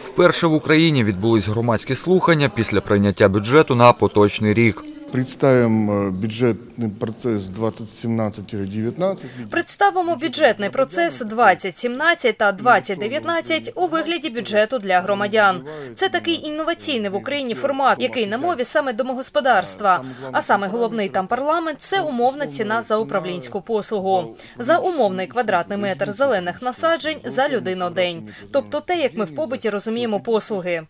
Вперше в Україні відбулись громадські слухання після прийняття бюджету на поточний рік. Представим э, бюджетный процесс 2017-19. Представимо бюджетний процес 2017 та 2019 у вигляді бюджету для громадян. Це такий інноваційний в Україні формат, який на мові саме домогосподарства. А саме головний там парламент це умовна ціна за управлінську послугу, за умовний квадратний метр зелених насаджень за людину день. Тобто те, як ми в побуті розуміємо послуги.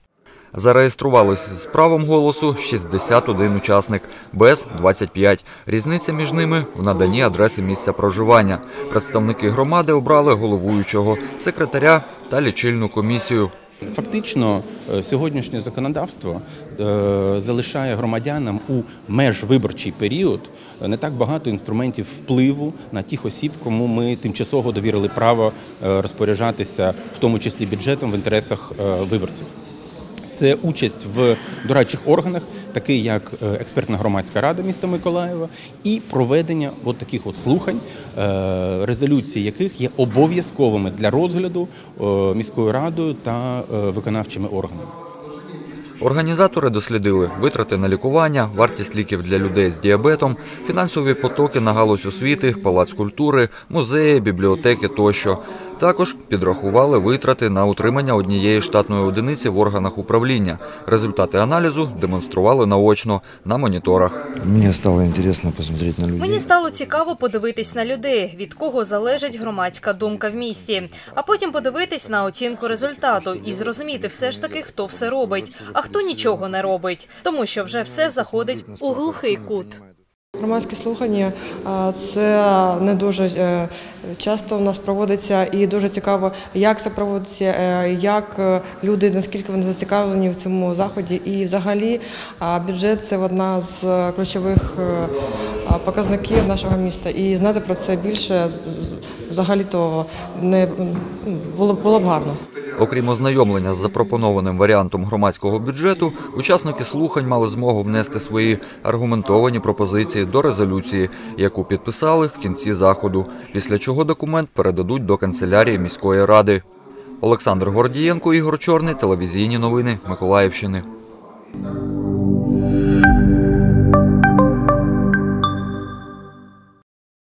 Зареєструвалися з правом голосу 61 учасник, без 25. Різниця між ними в наданні адреси місця проживання. Представники громади обрали головуючого, секретаря та лічильну комісію. Фактично, е, сьогоднішнє законодавство е, залишає громадянам у межвиборчий період е, не так багато інструментів впливу на тих осіб, кому ми тимчасово довірили право розпоряджатися, в тому числі бюджетом в інтересах виборців. Це участь в дорадчих органах, такий як е, експертна громадська рада міста Миколаєва, і проведення от таких от слухань, е, резолюції яких є обов'язковими для розгляду е, міською радою та виконавчими органами. Організатори дослідили витрати на лікування, вартість ліків для людей з діабетом, фінансові потоки на галузь освіти, палац культури, музеї, бібліотеки тощо. Також підрахували витрати на утримання однієї штатної одиниці в органах управління. Результати аналізу демонстрували наочно на моніторах. Мне стало интересно посмотреть на людей. Мені стало цікаво подивитись на людей, від кого залежить громадська думка в місті, а потім подивитись на оцінку результату і зрозуміти все ж таки, хто все робить, а хто нічого не робить, тому що вже все заходить у глухий кут. Громадські слухання це не дуже е, часто у нас проводиться і дуже цікаво, як це проводиться, е, як е, люди наскільки вони зацікавлені в цьому заході. І взагалі бюджет це одна з ключових показників нашого міста. І знати про це більше з- взагалі-то не було, було б гарно. Окрім ознайомлення з запропонованим варіантом громадського бюджету, учасники слухань мали змогу внести свої аргументовані пропозиції до резолюції, яку підписали в кінці заходу, після чого документ передадуть до канцелярії міської ради. Олександр Гордієнко, Ігор Чорний, телевізійні новини Миколаївщини.